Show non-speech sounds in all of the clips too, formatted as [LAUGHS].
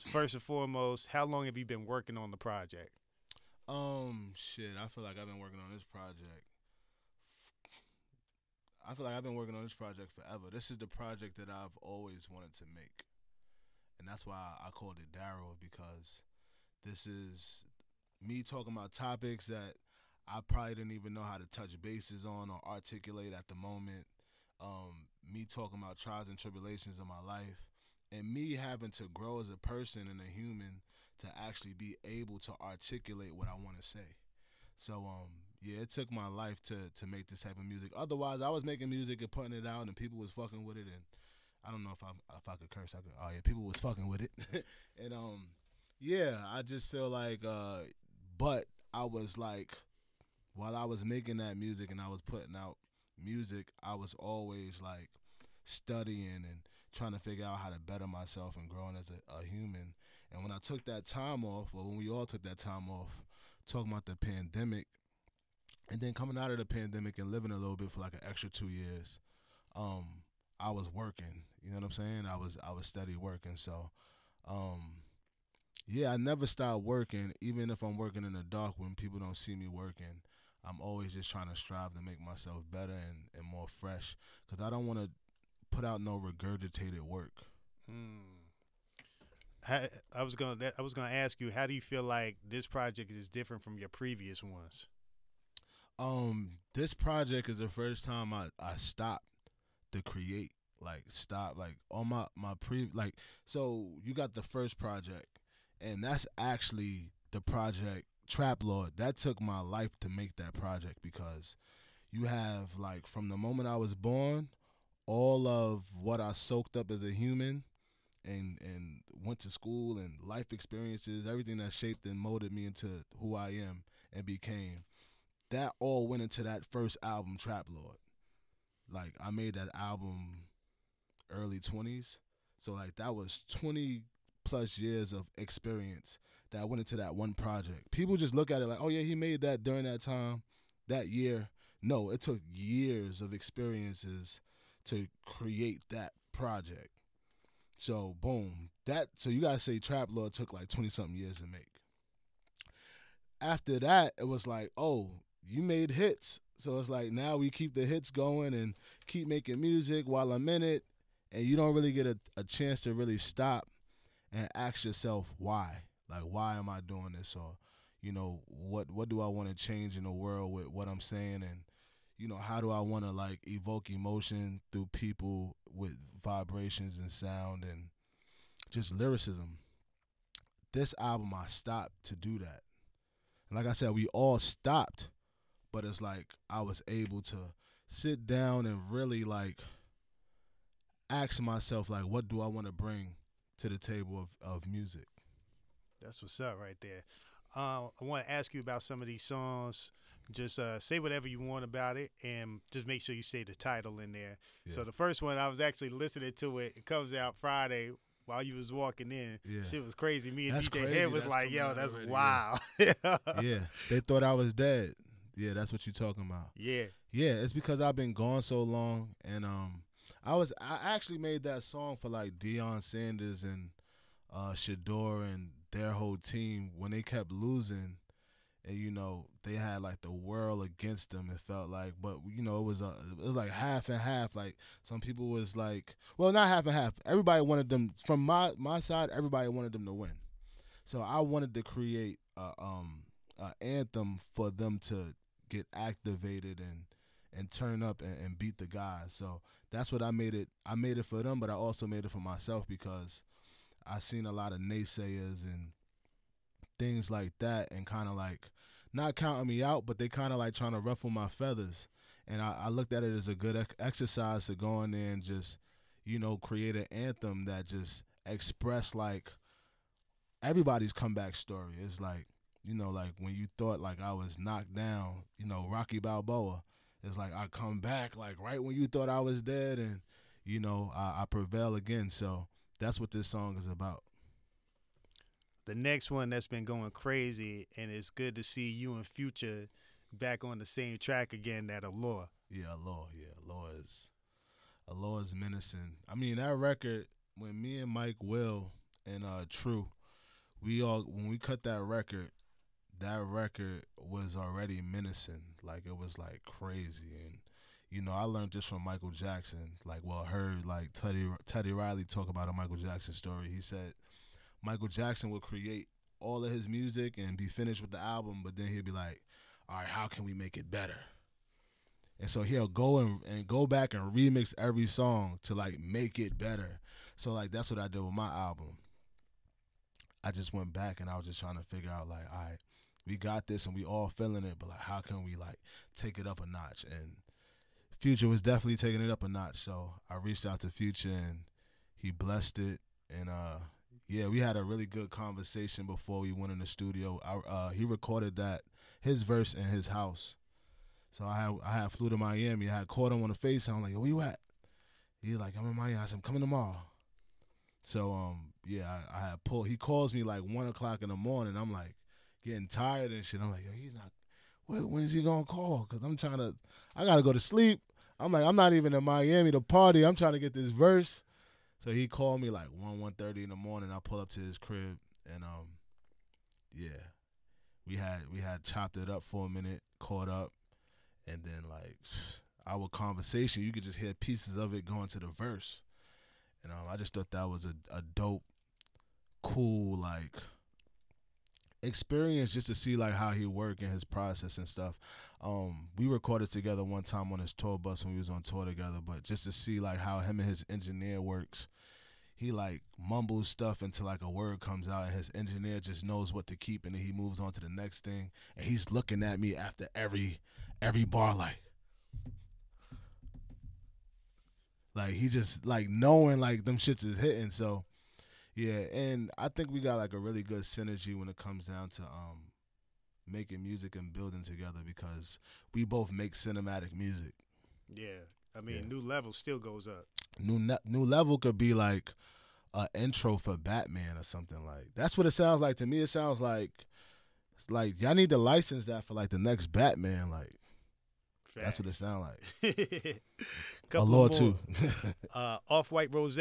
first and foremost, how long have you been working on the project? Um, shit, I feel like I've been working on this project. I feel like I've been working on this project forever. This is the project that I've always wanted to make. And that's why I called it Darold because this is me talking about topics that I probably didn't even know how to touch bases on or articulate at the moment. Um, me talking about trials and tribulations in my life, and me having to grow as a person and a human to actually be able to articulate what I want to say. So um, yeah, it took my life to to make this type of music. Otherwise, I was making music and putting it out, and people was fucking with it, and I don't know if I if I could curse. I could. Oh yeah, people was fucking with it, [LAUGHS] and um, yeah, I just feel like, uh, but I was like, while I was making that music and I was putting out music, I was always like studying and trying to figure out how to better myself and growing as a, a human. And when I took that time off, or when we all took that time off, talking about the pandemic, and then coming out of the pandemic and living a little bit for like an extra two years, um, I was working. You know what I'm saying? I was I was steady working. So, um, yeah, I never stopped working, even if I'm working in the dark when people don't see me working. I'm always just trying to strive to make myself better and, and more fresh because I don't want to put out no regurgitated work. Hmm. I was gonna I was gonna ask you, how do you feel like this project is different from your previous ones? Um, this project is the first time I I stopped to create, like stop, like all my my pre like so you got the first project, and that's actually the project Trap Lord. That took my life to make that project because you have like from the moment I was born, all of what I soaked up as a human and and went to school and life experiences, everything that shaped and molded me into who I am and became. That all went into that first album, Trap Lord. Like I made that album early twenties. So like that was twenty plus years of experience that went into that one project. People just look at it like, oh yeah, he made that during that time, that year. No, it took years of experiences to create that project. So boom, that so you gotta say Trap Lord took like twenty something years to make. After that, it was like, oh, you made hits. So it's like now we keep the hits going and keep making music while I'm in it, and you don't really get a, a chance to really stop and ask yourself why. Like, why am I doing this? Or, you know, what what do I want to change in the world with what I'm saying? And, you know, how do I want to like evoke emotion through people with vibrations and sound and just lyricism. This album, I stopped to do that. And like I said, we all stopped, but it's like I was able to sit down and really like ask myself, like, what do I want to bring to the table of, of music? That's what's up right there. Uh, I want to ask you about some of these songs. Just uh, say whatever you want about it, and just make sure you say the title in there. Yeah. So the first one, I was actually listening to it. It comes out Friday while you was walking in. Yeah. Shit was crazy. Me and that's DJ Head was that's like, "Yo, that's already, wild." [LAUGHS] Yeah. yeah, they thought I was dead. Yeah, that's what you're talking about. Yeah, yeah. It's because I've been gone so long, and um, I was I actually made that song for like Deion Sanders and uh Shedeur and their whole team when they kept losing and you know they had like the world against them it felt like. But you know it was a, it was like half and half. Like some people was like well not half and half. Everybody wanted them from my my side everybody wanted them to win. So i wanted to create a um a anthem for them to get activated and and turn up and, and beat the guys. So that's what i made it i made it for them but i also made it for myself because I seen a lot of naysayers and things like that, and kind of like not counting me out, but they kind of like trying to ruffle my feathers. And I, I looked at it as a good exercise to go in there and just, you know, create an anthem that just express like everybody's comeback story. It's like, you know, like when you thought like I was knocked down, you know, Rocky Balboa. It's like I come back like right when you thought I was dead, and you know I, I prevail again. So that's what this song is about. The next one that's been going crazy, and it's good to see you and Future back on the same track again. That Allure. Yeah, Allure. Yeah, Allure is Allure is menacing. I mean, that record when me and Mike Will and uh True, we all when we cut that record, that record was already menacing. Like it was like crazy and you know, I learned this from Michael Jackson. Like, well, heard like Teddy Teddy Riley talk about a Michael Jackson story. He said Michael Jackson would create all of his music and be finished with the album, but then he'd be like, "All right, how can we make it better?" And so he'll go and, and go back and remix every song to like make it better. So like that's what I did with my album. I just went back and I was just trying to figure out like, all right, we got this and we all feeling it, but like how can we like take it up a notch? And Future was definitely taking it up a notch. So I reached out to Future and he blessed it. And uh, yeah, we had a really good conversation before we went in the studio. I, uh, he recorded that his verse in his house. So I had I had flew to Miami. I had caught him on the face. I'm like, where you at? He's like, I'm in Miami. I said, I'm coming tomorrow. So um yeah, I, I had pulled. He calls me like one o'clock in the morning. I'm like getting tired and shit. I'm like, yo, he's not. When, when's he gonna call? Cause I'm trying to. I gotta go to sleep. I'm like, I'm not even in Miami to party. I'm trying to get this verse. So he called me like one one thirty in the morning. I pull up to his crib and um, yeah, we had we had chopped it up for a minute, caught up, and then like [SIGHS] our conversation, you could just hear pieces of it going to the verse. And um, I just thought that was a, a dope, cool like experience just to see like how he work and his process and stuff. Um, we recorded together one time on his tour bus when we was on tour together, but just to see like how him and his engineer works. He like mumbles stuff until like a word comes out and his engineer just knows what to keep and then he moves on to the next thing and he's looking at me after every every bar like like he just like knowing like them shits is hitting so yeah, and I think we got like a really good synergy when it comes down to um making music and building together because we both make cinematic music. Yeah, I mean, yeah. new level still goes up. New ne- new level could be like an intro for Batman or something like. That's what it sounds like to me. It sounds like like y'all need to license that for like the next Batman. Like Facts. that's what it sounds like. [LAUGHS] a law too. [LAUGHS] uh, Off White Rose.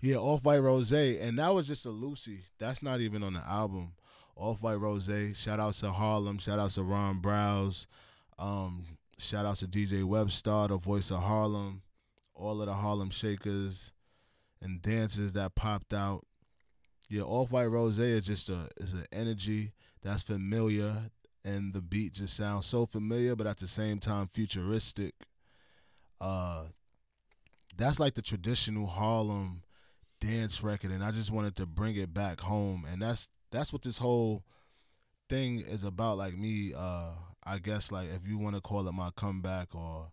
Yeah, Off White Rose, and that was just a loosie. That's not even on the album. Off White Rose. Shout out to Harlem. Shout out to Ron Browz. Um, shout out to DJ Webstar, the voice of Harlem. All of the Harlem Shakers and dances that popped out. Yeah, Off White Rose is just a is an energy that's familiar, and the beat just sounds so familiar, but at the same time futuristic. Uh, that's like the traditional Harlem dance record, and I just wanted to bring it back home, and that's that's what this whole thing is about. Like me, uh, I guess like if you want to call it my comeback, or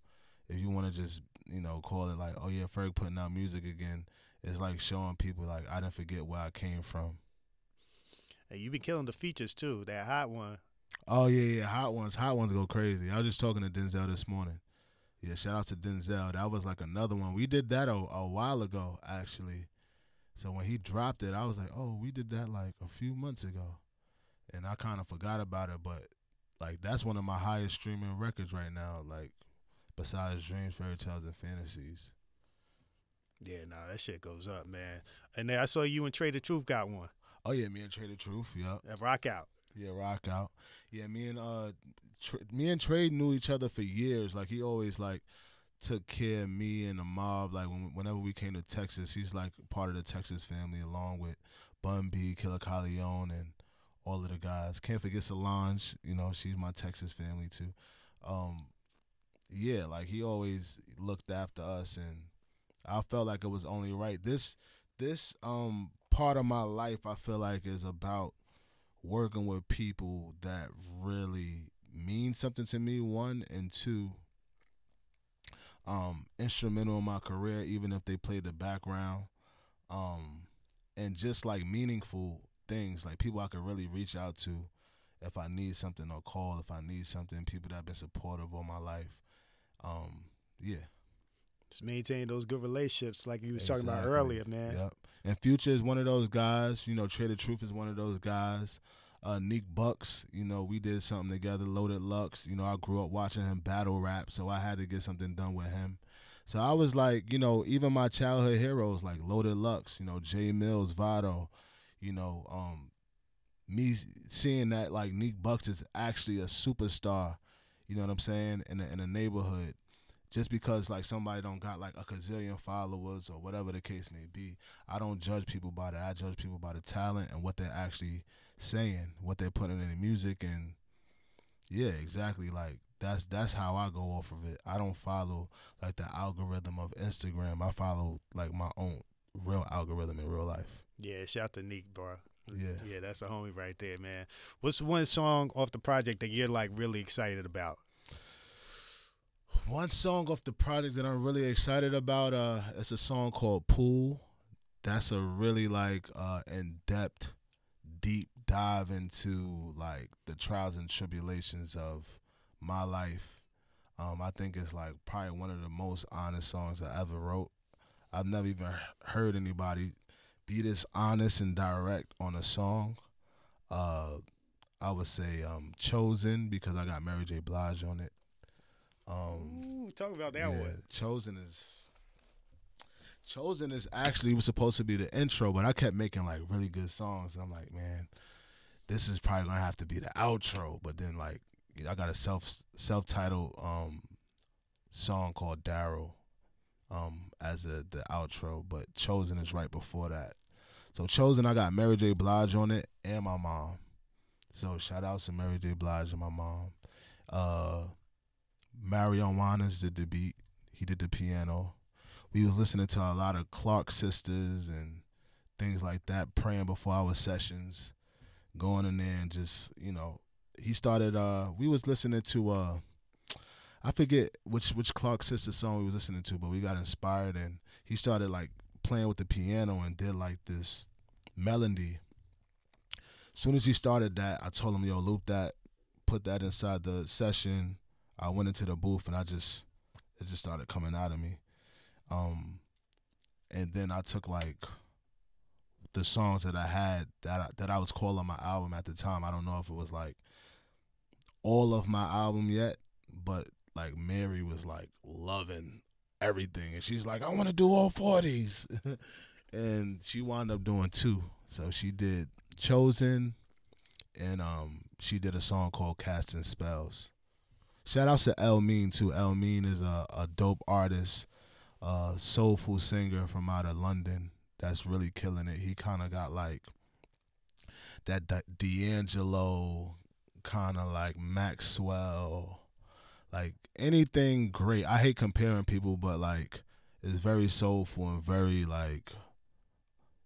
if you want to just you know call it like, oh yeah, Ferg putting out music again. It's like showing people like I didn't forget where I came from. Hey, you been killing the features too. That hot one. Oh yeah, yeah, hot ones. Hot ones go crazy. I was just talking to Denzel this morning. Yeah, shout out to Denzel. That was like another one. We did that a, a while ago, actually. So when he dropped it, I was like, oh, we did that like a few months ago. And I kind of forgot about it, but like that's one of my highest streaming records right now, like besides Dreams, Fairy Tales, and Fantasies. Yeah, nah, that shit goes up, man. And then I saw you and Trae tha Truth got one. Oh yeah, me and Trae tha Truth, yep. That rock out. Yeah, rock out. Yeah, me and uh, me and Trae knew each other for years. Like he always like took care of me and the mob. Like when, whenever we came to Texas, he's like part of the Texas family, along with Bun B, Killa Kyleon, and all of the guys. Can't forget Solange. You know, she's my Texas family too. Um, yeah, like he always looked after us, and I felt like it was only right. This this um part of my life, I feel like, is about working with people that really mean something to me. One and two um, instrumental in my career, even if they play the background, um, and just like meaningful things, like people I could really reach out to if I need something or call if I need something. People that have been supportive all my life. Um, yeah. Just maintain those good relationships, like you was exactly. talking about earlier, man. Yep. And Future is one of those guys. You know, tha Truth is one of those guys uh, Neek Bucks. You know, we did something together. Loaded Lux. You know, I grew up watching him battle rap, so I had to get something done with him. So I was like, you know, even my childhood heroes like Loaded Lux, you know, Jay Mills, Vado, you know, um, me seeing that like Neek Bucks is actually a superstar, you know what I'm saying, in a, in a neighborhood. Just because like somebody don't got like a gazillion followers or whatever the case may be, I don't judge people by that. I judge people by the talent and what they're actually saying, what they're putting in the music, and yeah, exactly. Like that's that's how I go off of it. I don't follow like the algorithm of Instagram. I follow like my own real algorithm in real life. Yeah, shout out to Neek, bro. Yeah, yeah, that's a homie right there, man. What's one song off the project that you're like really excited about? One song off the project that I'm really excited about. Uh, it's a song called "Pool." That's a really like uh in depth, deep dive into like the trials and tribulations of my life. Um, I think it's like probably one of the most honest songs I ever wrote. I've never even heard anybody be this honest and direct on a song. Uh, I would say um, "Chosen" because I got Mary J. Blige on it. Um, Ooh, talk about that yeah, one. "Chosen" is "Chosen" is actually was supposed to be the intro, but I kept making like really good songs, and I'm like, man, this is probably gonna have to be the outro. But then like I got a self self titled um, song called Darold um, as a, the outro, but Chosen is right before that. So Chosen, I got Mary J. Blige on it and my mom. So shout out to Mary J. Blige and my mom. Uh, Mario Winans did the beat. He did the piano. We was listening to a lot of Clark sisters and things like that, praying before our sessions, going in there and just you know he started uh we was listening to uh I forget which which Clark sister song we was listening to, but we got inspired and he started like playing with the piano and did like this melody. As soon as he started that, I told him, "Yo, loop that, put that inside the session." I went into the booth and I just it just started coming out of me. Um, and then I took like the songs that I had that I, that I was calling my album at the time. I don't know if it was like all of my album yet, but like Mary was like loving everything, and she's like, I want to do all these, [LAUGHS] and she wound up doing two. So she did Chosen, and um, she did a song called Casting Spells. Shout outs to Elmiene too. Elmiene is a, a dope artist, a soulful singer from out of London that's really killing it. He kind of got like that D'Angelo kind of like Maxwell, like anything great. I hate comparing people, but like it's very soulful and very like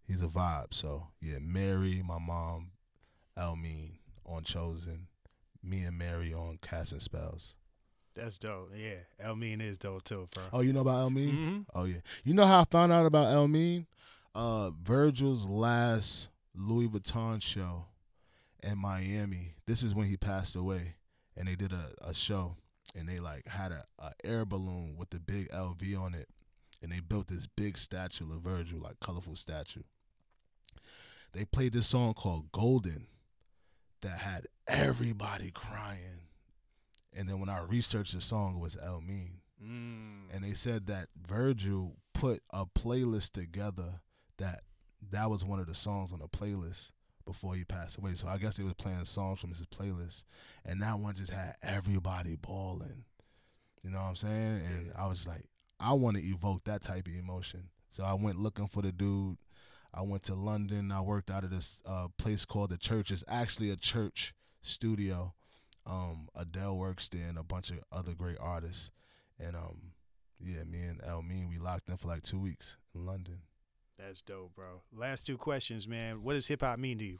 he's a vibe. So yeah, Mary, my mom, Elmiene on Chosen, me and Mary on Casting Spells. That's dope. Yeah, Elmiene is dope too, bro. Oh, you know about Elmiene? Mm-hmm. Oh yeah. You know how I found out about Elmiene? Uh, Virgil's last Louis Vuitton show in Miami. This is when he passed away, and they did a, a show, and they like had a, a air balloon with the big LV on it, and they built this big statue of Virgil, like colorful statue. They played this song called Golden that had everybody crying. And then when I researched the song, it was Elmiene. Mm. And they said that Virgil put a playlist together that that was one of the songs on the playlist before he passed away. So I guess he was playing songs from his playlist, and that one just had everybody bawling. You know what I'm saying? And I was like, I want to evoke that type of emotion. So I went looking for the dude. I went to London. I worked out of this uh, place called the Church. It's actually a church studio. Um, Adele works there and a bunch of other great artists. And um, yeah, me and Elmiene, we locked in for like two weeks in London. That's dope, bro. Last two questions, man. What does hip hop mean to you?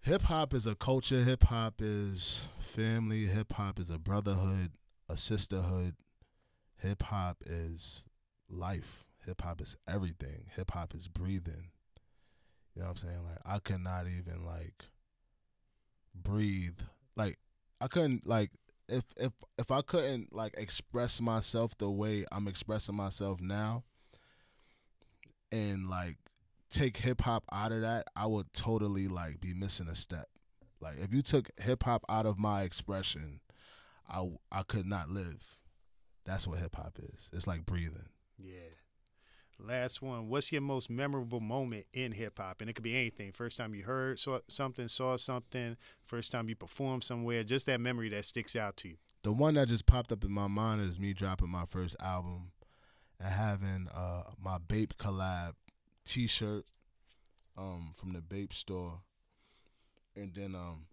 Hip hop is a culture. Hip hop is family. Hip hop is a brotherhood, a sisterhood. Hip hop is life. Hip hop is everything. Hip hop is breathing. You know what I'm saying? Like I could not even like breathe. Like I couldn't like if if if I couldn't like express myself the way I'm expressing myself now, and like take hip hop out of that, I would totally like be missing a step. Like if you took hip hop out of my expression, I I could not live. That's what hip hop is. It's like breathing. Yeah. Last one. What's your most memorable moment in hip hop? And it could be anything. First time you heard saw something, saw something, first time you performed somewhere, just that memory that sticks out to you. The one that just popped up in my mind is me dropping my first album and having uh, my Bape collab t shirt um, from the Bape store. And then um,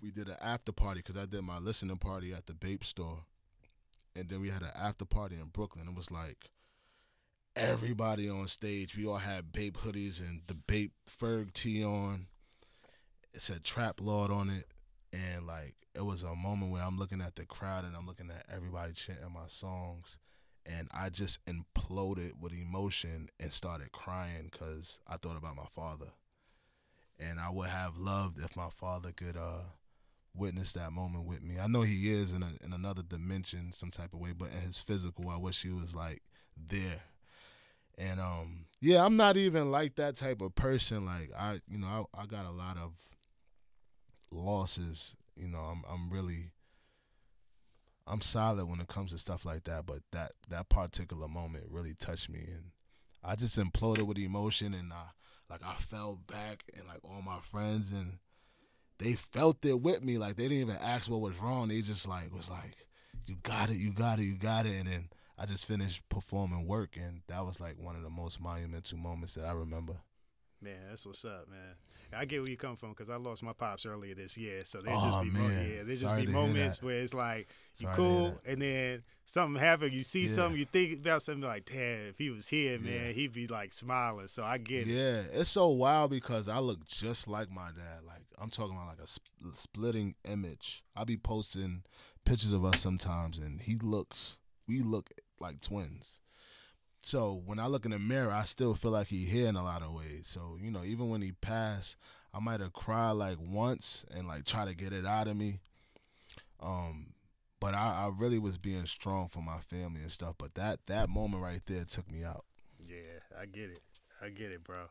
we did an after party because I did my listening party at the Bape store. And then we had an after party in Brooklyn. It was like everybody on stage. We all had Bape hoodies and the Bape Ferg tee on. It said Trap Lord on it. And like it was a moment where I'm looking at the crowd and I'm looking at everybody chanting my songs. And I just imploded with emotion and started crying because I thought about my father. And I would have loved if my father could uh, witness that moment with me. I know he is in, a, in another dimension, some type of way, but in his physical, I wish he was like there and um, yeah, I'm not even like that type of person. Like I, you know, I, I got a lot of losses. You know, I'm I'm really I'm solid when it comes to stuff like that. But that that particular moment really touched me, and I just imploded with emotion, and I like I fell back, and like all my friends and they felt it with me. Like they didn't even ask what was wrong. They just like was like, "You got it, you got it, you got it," and then I just finished performing work, and that was like one of the most monumental moments that I remember. Man, that's what's up, man. I get where you come from because I lost my pops earlier this year, so there oh, just be man. yeah, there just Sorry be moments where it's like you Sorry cool, and then something happen, you see yeah. something, you think about something like, damn, if he was here, man, yeah. he'd be like smiling. So I get yeah. it. Yeah, it's so wild because I look just like my dad. Like I'm talking about like a sp- splitting image. I be posting pictures of us sometimes, and he looks, we look like twins. So when I look in the mirror, I still feel like he here in a lot of ways. So you know, even when he passed, I might have cried like once and like try to get it out of me. Um, but I, I really was being strong for my family and stuff. But that that moment right there took me out. Yeah, I get it. I get it, bro.